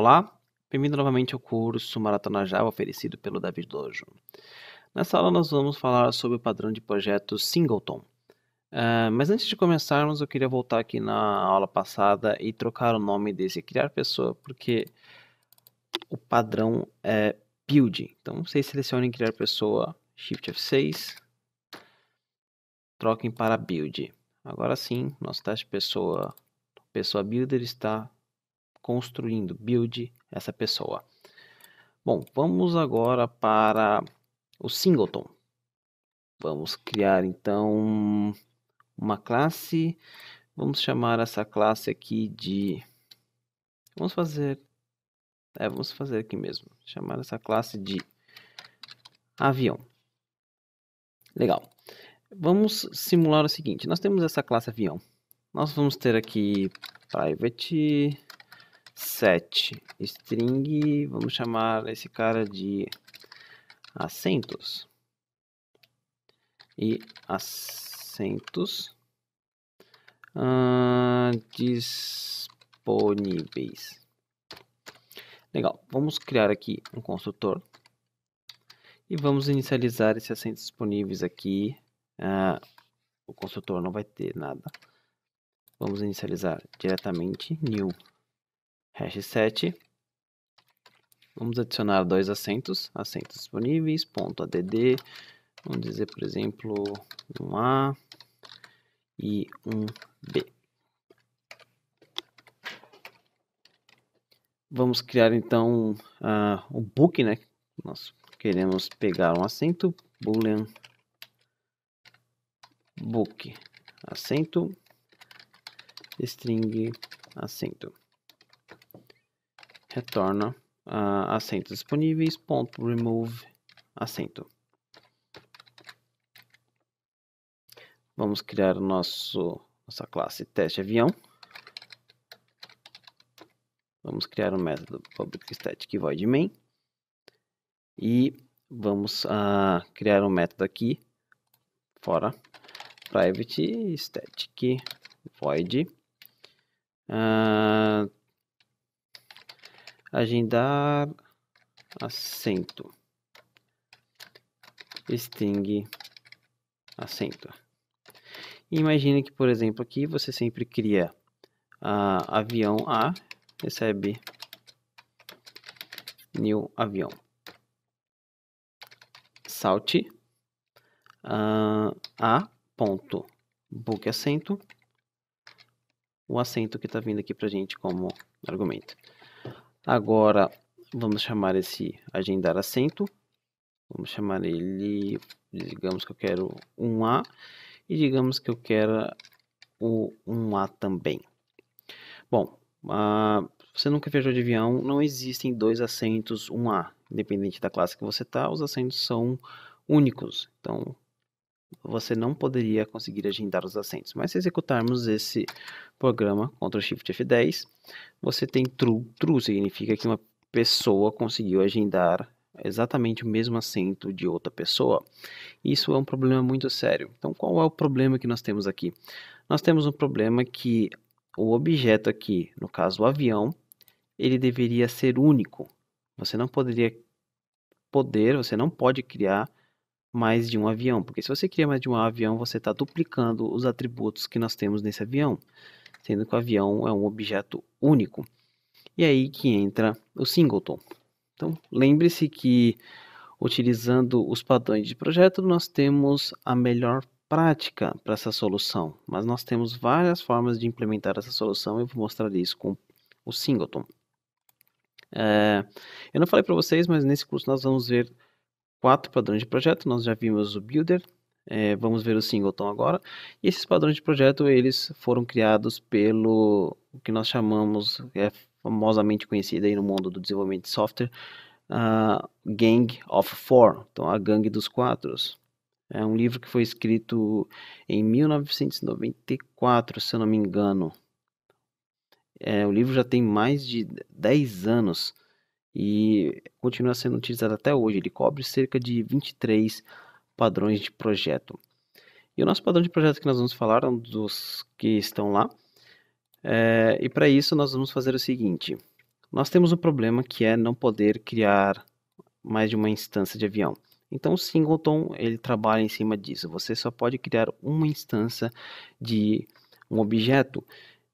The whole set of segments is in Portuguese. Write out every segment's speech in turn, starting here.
Olá, bem-vindo novamente ao curso Maratona Java oferecido pelo David Dojo. Nessa aula nós vamos falar sobre o padrão de projeto Singleton. Uh, mas antes de começarmos, eu queria voltar aqui na aula passada e trocar o nome desse criar pessoa, porque o padrão é build. Então vocês selecionem criar pessoa, Shift F6, troquem para build. Agora sim, nosso teste pessoa, pessoa builder está construindo, build essa pessoa. Bom, vamos agora para o singleton. Vamos criar então uma classe. Vamos chamar essa classe aqui de. Vamos fazer. É, vamos fazer aqui mesmo. Chamar essa classe de avião. Legal. Vamos simular o seguinte: nós temos essa classe avião. Nós vamos ter aqui private set string, vamos chamar esse cara de assentos e assentos uh, disponíveis. Legal, vamos criar aqui um construtor e vamos inicializar esses assentos disponíveis aqui. Uh, o construtor não vai ter nada. Vamos inicializar diretamente new hash 7. Vamos adicionar dois assentos, assentos disponíveis, ponto .add, vamos dizer, por exemplo, um A e um B. Vamos criar então uh, o book, né? Nós queremos pegar um assento, boolean book, assento, string assento retorna uh, assentos disponíveis, ponto remove assento. Vamos criar nosso, nossa classe teste avião. Vamos criar um método public static void main. E vamos uh, criar um método aqui, fora, private static void uh, agendar assento. String assento. Imagine que por exemplo aqui você sempre cria uh, avião A recebe new avião. Salt uh, a ponto. Book assento. O assento que está vindo aqui para gente como argumento Agora, vamos chamar esse agendar assento. Vamos chamar ele, digamos que eu quero um A e digamos que eu quero o um A também. Bom, uh, você nunca viajou de avião, não existem dois assentos um A. Independente da classe que você está, os assentos são únicos. Então, você não poderia conseguir agendar os assentos. Mas se executarmos esse programa, Ctrl Shift F10, você tem true. True significa que uma pessoa conseguiu agendar exatamente o mesmo assento de outra pessoa. Isso é um problema muito sério. Então, qual é o problema que nós temos aqui? Nós temos um problema que o objeto aqui, no caso o avião, ele deveria ser único. Você não poderia poder, você não pode criar mais de um avião, porque se você cria mais de um avião, você está duplicando os atributos que nós temos nesse avião, sendo que o avião é um objeto único. E aí que entra o singleton. Então, lembre-se que utilizando os padrões de projeto, nós temos a melhor prática para essa solução, mas nós temos várias formas de implementar essa solução e vou mostrar isso com o singleton. É, eu não falei para vocês, mas nesse curso nós vamos ver quatro padrões de projeto. Nós já vimos o Builder, é, vamos ver o Singleton agora. E esses padrões de projeto, eles foram criados pelo o que nós chamamos, é famosamente conhecido aí no mundo do desenvolvimento de software, uh, Gang of Four, então a gangue dos quatro. É um livro que foi escrito em 1994, se eu não me engano. É, o livro já tem mais de 10 anos e continua sendo utilizado até hoje. Ele cobre cerca de 23 padrões de projeto. E o nosso padrão de projeto que nós vamos falar é um dos que estão lá. É, e para isso nós vamos fazer o seguinte: nós temos um problema que é não poder criar mais de uma instância de avião. Então o singleton ele trabalha em cima disso. Você só pode criar uma instância de um objeto.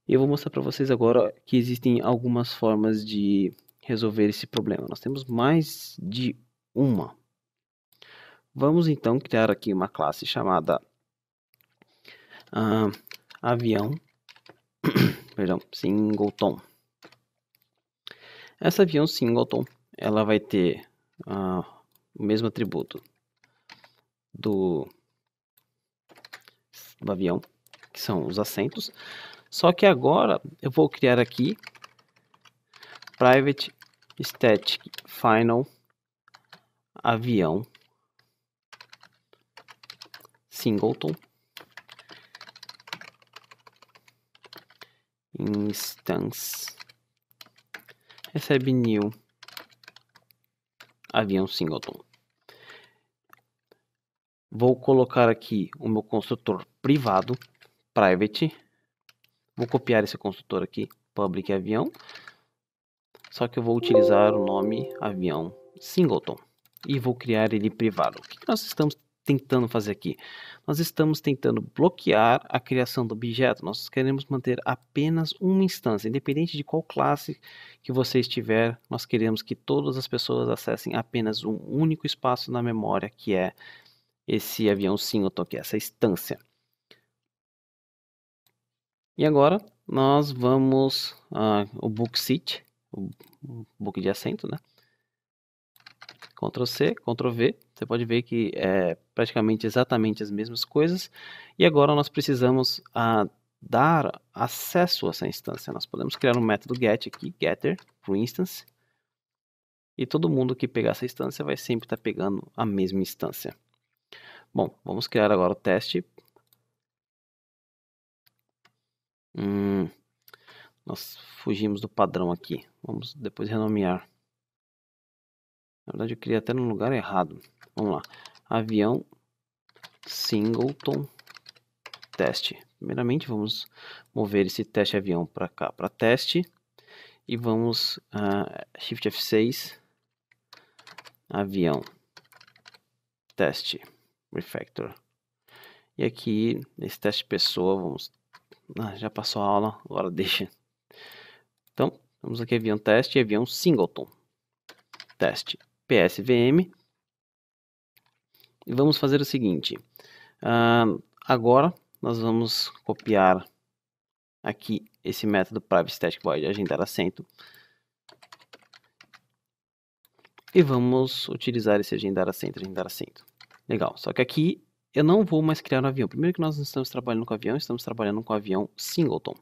Eu vou mostrar para vocês agora que existem algumas formas de resolver esse problema. Nós temos mais de uma. Vamos então criar aqui uma classe chamada uh, avião, perdão, singleton. Essa avião singleton, ela vai ter uh, o mesmo atributo do, do avião, que são os assentos. Só que agora eu vou criar aqui private static final avião singleton instance recebe new avião singleton. Vou colocar aqui o meu construtor privado, private. Vou copiar esse construtor aqui, public avião. Só que eu vou utilizar o nome avião singleton e vou criar ele privado. O que nós estamos tentando fazer aqui? Nós estamos tentando bloquear a criação do objeto. Nós queremos manter apenas uma instância, independente de qual classe que você estiver. Nós queremos que todas as pessoas acessem apenas um único espaço na memória, que é esse avião singleton, que é essa instância. E agora nós vamos uh, o book seat, o book de assento, né? Ctrl C, Ctrl V. Você pode ver que é praticamente exatamente as mesmas coisas. E agora nós precisamos ah, dar acesso a essa instância. Nós podemos criar um método get aqui, getter, for instance. E todo mundo que pegar essa instância vai sempre estar tá pegando a mesma instância. Bom, vamos criar agora o teste. Hum, nós fugimos do padrão aqui. Vamos depois renomear. Na verdade, eu queria até no lugar errado. Vamos lá. Avião singleton teste. Primeiramente, vamos mover esse teste avião para cá, para teste. E vamos uh, Shift F6, avião, teste, refactor. E aqui, nesse teste pessoa, vamos... Ah, já passou a aula, agora deixa. Vamos aqui avião teste avião singleton. Teste. PSVM. E vamos fazer o seguinte. Uh, agora nós vamos copiar aqui esse método private static void agendar assento. E vamos utilizar esse agendar assento, agendar assento. Legal, só que aqui eu não vou mais criar um avião. Primeiro que nós não estamos trabalhando com avião, estamos trabalhando com avião singleton.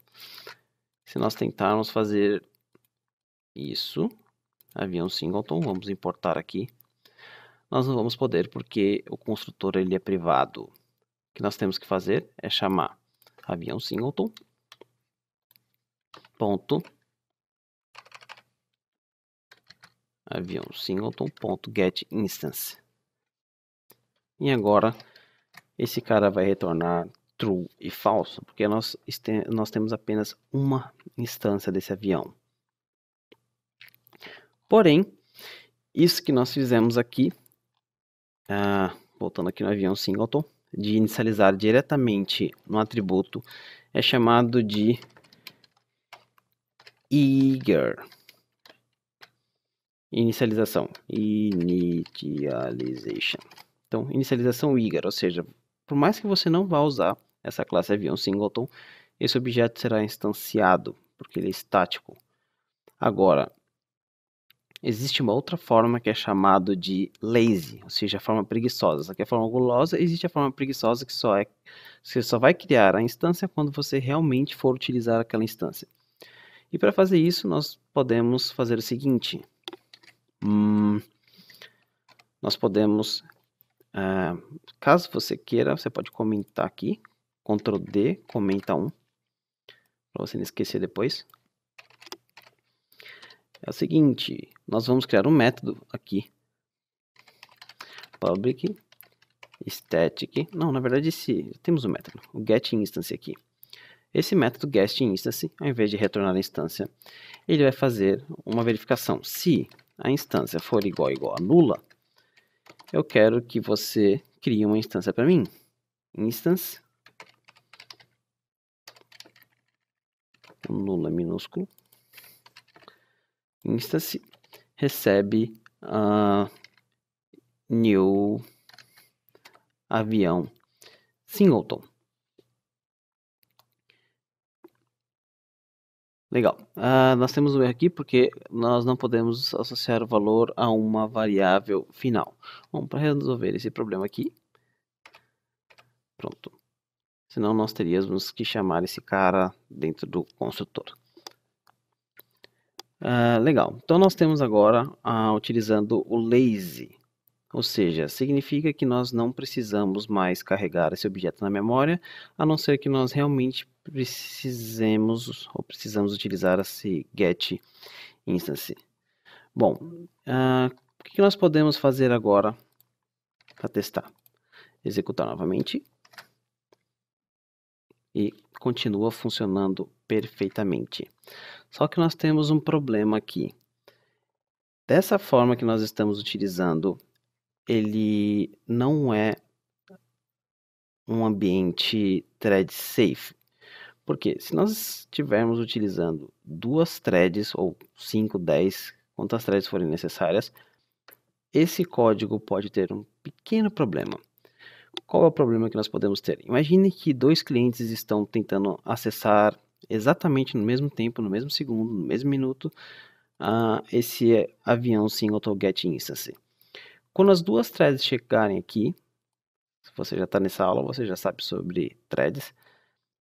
Se nós tentarmos fazer isso, avião singleton, vamos importar aqui. Nós não vamos poder porque o construtor ele é privado. O que nós temos que fazer é chamar avião singleton. Ponto. Avião singleton ponto get instance. E agora esse cara vai retornar true e falso porque nós, nós temos apenas uma instância desse avião Porém, isso que nós fizemos aqui, uh, voltando aqui no avião singleton, de inicializar diretamente no atributo, é chamado de eager. Inicialização. Initialization. Então, inicialização eager, ou seja, por mais que você não vá usar essa classe avião singleton, esse objeto será instanciado, porque ele é estático. Agora, Existe uma outra forma que é chamado de lazy, ou seja, a forma preguiçosa. Essa aqui é a forma gulosa, existe a forma preguiçosa que só é você só vai criar a instância quando você realmente for utilizar aquela instância. E para fazer isso, nós podemos fazer o seguinte. Hum, nós podemos, uh, caso você queira, você pode comentar aqui, Ctrl D, comenta 1, para você não esquecer depois é o seguinte, nós vamos criar um método aqui. Public static. Não, na verdade esse, temos um método, o get instance aqui. esse método getInstance, ao invés de retornar a instância, ele vai fazer uma verificação. Se a instância for igual igual a nula, eu quero que você crie uma instância para mim. Instance nula minúsculo instance recebe uh, new avião singleton. Legal. Uh, nós temos um erro aqui porque nós não podemos associar o valor a uma variável final. Bom, para resolver esse problema aqui, pronto. Senão nós teríamos que chamar esse cara dentro do construtor. Uh, legal. Então nós temos agora uh, utilizando o lazy, ou seja, significa que nós não precisamos mais carregar esse objeto na memória, a não ser que nós realmente precisemos ou precisamos utilizar esse get instance. Bom, uh, o que nós podemos fazer agora para testar? Executar novamente e continua funcionando perfeitamente. Só que nós temos um problema aqui. Dessa forma que nós estamos utilizando, ele não é um ambiente thread safe. Porque se nós estivermos utilizando duas threads, ou 5, 10, quantas threads forem necessárias, esse código pode ter um pequeno problema. Qual é o problema que nós podemos ter? Imagine que dois clientes estão tentando acessar exatamente no mesmo tempo, no mesmo segundo, no mesmo minuto, uh, esse avião singleton get instance. Quando as duas threads chegarem aqui, se você já está nessa aula, você já sabe sobre threads,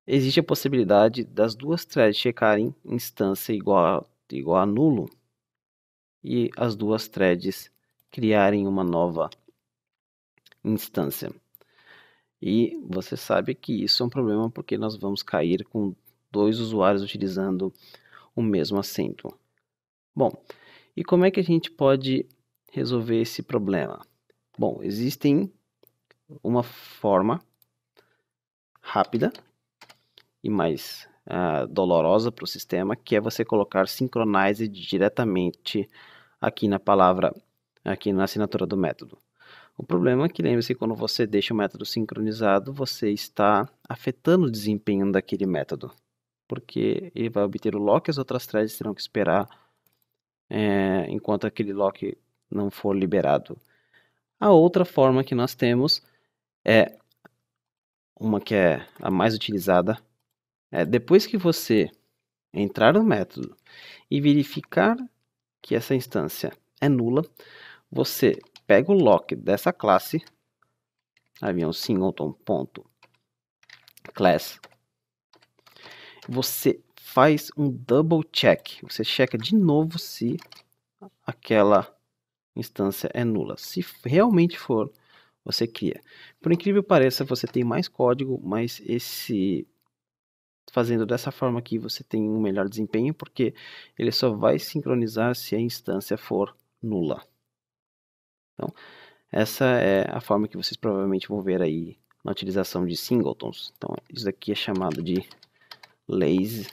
existe a possibilidade das duas threads checarem instância igual a, igual a nulo e as duas threads criarem uma nova instância. E você sabe que isso é um problema porque nós vamos cair com dois usuários utilizando o mesmo assento. Bom, e como é que a gente pode resolver esse problema? Bom, existem uma forma rápida e mais uh, dolorosa para o sistema, que é você colocar synchronize diretamente aqui na palavra, aqui na assinatura do método. O problema é que lembre-se quando você deixa o método sincronizado, você está afetando o desempenho daquele método. Porque ele vai obter o lock as outras threads terão que esperar é, enquanto aquele lock não for liberado. A outra forma que nós temos é uma que é a mais utilizada. É depois que você entrar no método e verificar que essa instância é nula, você pega o lock dessa classe, avião singleton.class, você faz um double check, você checa de novo se aquela instância é nula. Se realmente for, você cria. Por incrível que pareça, você tem mais código, mas esse fazendo dessa forma aqui você tem um melhor desempenho, porque ele só vai sincronizar se a instância for nula. Então, essa é a forma que vocês provavelmente vão ver aí na utilização de singletons. Então, isso aqui é chamado de lazy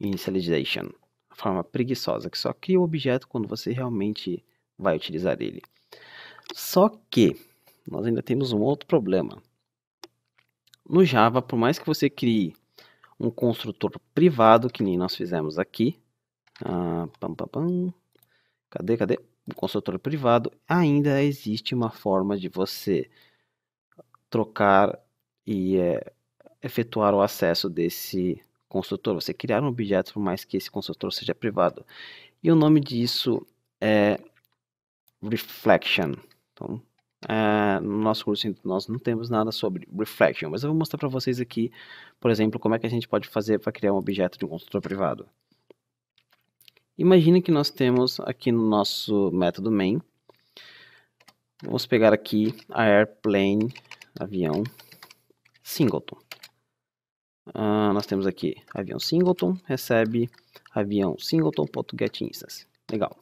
initialization, a forma preguiçosa, que só cria o objeto quando você realmente vai utilizar ele. Só que nós ainda temos um outro problema. No Java, por mais que você crie um construtor privado, que nem nós fizemos aqui, ah, pam, pam, pam, cadê, cadê? no construtor privado, ainda existe uma forma de você trocar e é, efetuar o acesso desse construtor, você criar um objeto por mais que esse construtor seja privado. E o nome disso é Reflection. Então, é, no nosso curso nós não temos nada sobre Reflection, mas eu vou mostrar para vocês aqui, por exemplo, como é que a gente pode fazer para criar um objeto de um construtor privado. Imagine que nós temos aqui no nosso método main, vamos pegar aqui a airplane, avião, singleton. Uh, nós temos aqui avião singleton, recebe avião singleton.getInstance. Legal.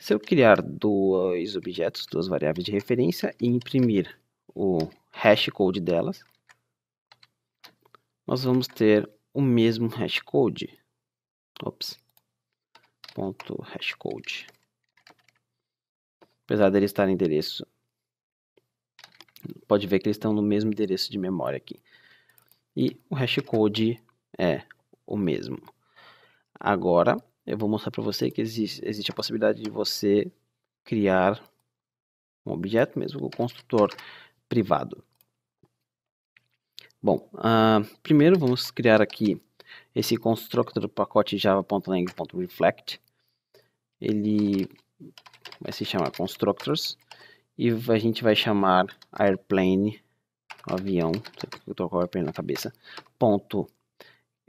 Se eu criar dois objetos, duas variáveis de referência e imprimir o hash code delas, nós vamos ter o mesmo hashcode. Ops. Ponto hashcode. Apesar deles estar em endereço, pode ver que eles estão no mesmo endereço de memória aqui. E o hashcode é o mesmo. Agora, eu vou mostrar para você que existe, existe a possibilidade de você criar um objeto mesmo com o construtor privado. Bom, uh, primeiro vamos criar aqui esse constructor do pacote java.lang.reflect. Ele vai se chamar constructors e a gente vai chamar airplane, avião, eu estou com airplane na cabeça, ponto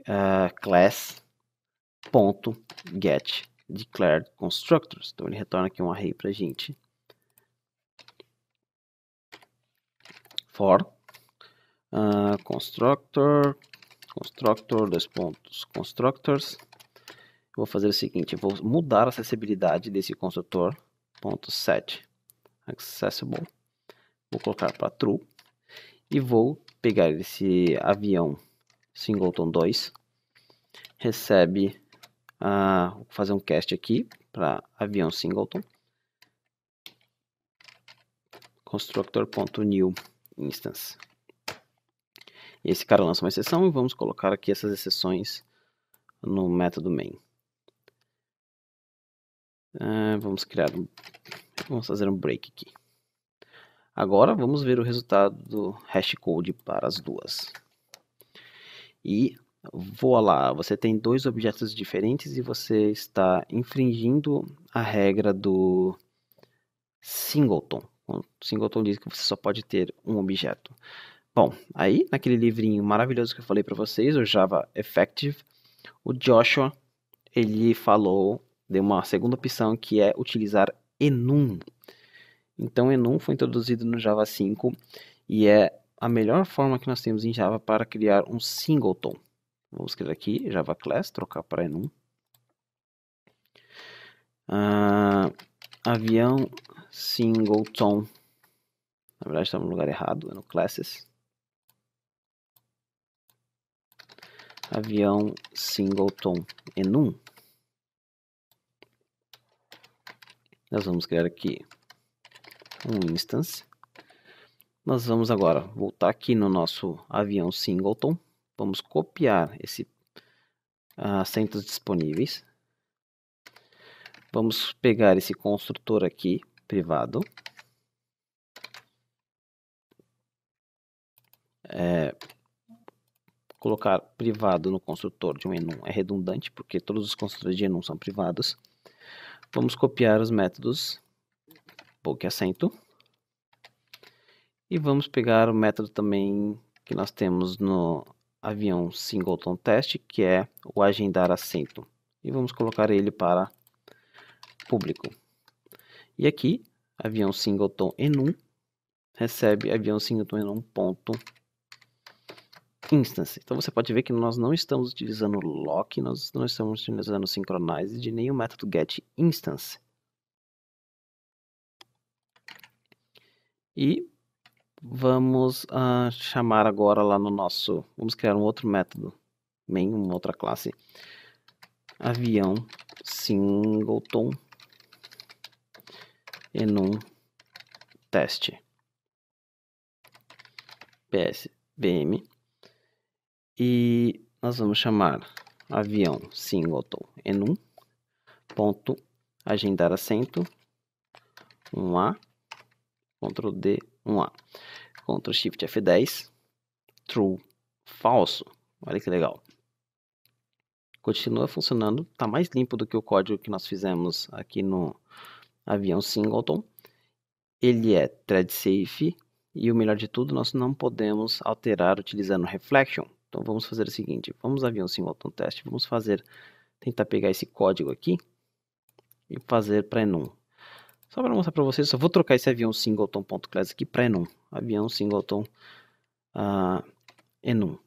uh, class, ponto get. Declared constructors. Então ele retorna aqui um array para a gente. For uh, constructor, constructor, dois pontos, constructors. Vou fazer o seguinte, vou mudar a acessibilidade desse construtor, ponto set accessible, vou colocar para true, e vou pegar esse avião singleton 2, recebe, uh, fazer um cast aqui para avião singleton, constructor.new instance. E esse cara lança uma exceção e vamos colocar aqui essas exceções no método main. Uh, vamos criar um, vamos fazer um break aqui. Agora vamos ver o resultado do hashcode para as duas. E voa lá, você tem dois objetos diferentes e você está infringindo a regra do singleton. O singleton diz que você só pode ter um objeto. Bom, aí naquele livrinho maravilhoso que eu falei para vocês, o Java Effective, o Joshua, ele falou, deu uma segunda opção que é utilizar enum. Então enum foi introduzido no Java 5 e é a melhor forma que nós temos em Java para criar um singleton. Vamos escrever aqui Java Class, trocar para enum. Uh, avião singleton. Na verdade está no lugar errado, é no classes. avião singleton enum. Nós vamos criar aqui um instance. Nós vamos agora voltar aqui no nosso avião singleton. Vamos copiar esse ah, assentos disponíveis. Vamos pegar esse construtor aqui, privado. É, colocar privado no construtor de um enum é redundante, porque todos os construtores de enum são privados. Vamos copiar os métodos poke acento. E vamos pegar o método também que nós temos no avião singleton test, que é o agendar assento. E vamos colocar ele para público. E aqui, avião singleton enum recebe avião singleton enum ponto instance. Então você pode ver que nós não estamos utilizando lock, nós não estamos utilizando synchronize de nenhum método get instance. E vamos uh, chamar agora lá no nosso, vamos criar um outro método, main, uma outra classe, avião singleton enum teste. Ps vm e nós vamos chamar avião singleton enum ponto agendar assento 1A Ctrl D 1A Ctrl Shift F10 true. Falso. Olha que legal. Continua funcionando está mais limpo do que o código que nós fizemos aqui no avião singleton. Ele é thread safe e o melhor de tudo nós não podemos alterar utilizando reflection. Então vamos fazer o seguinte, vamos avião singleton test, vamos fazer, tentar pegar esse código aqui e fazer para enum. Só para mostrar para vocês, só vou trocar esse avião singleton.class aqui para enum, avião singleton uh, enum,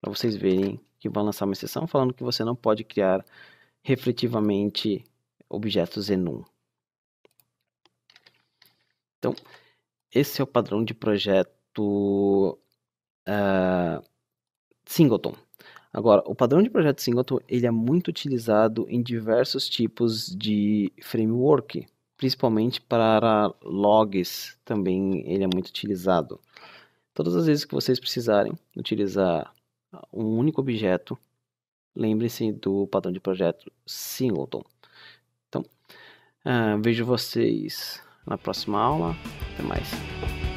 para vocês verem que vão lançar uma exceção falando que você não pode criar refletivamente objetos enum. Então, esse é o padrão de projeto uh, singleton. Agora, o padrão de projeto singleton ele é muito utilizado em diversos tipos de framework, principalmente para logs também ele é muito utilizado. Todas as vezes que vocês precisarem utilizar um único objeto, lembre-se do padrão de projeto singleton. Então, uh, vejo vocês na próxima aula. Até mais.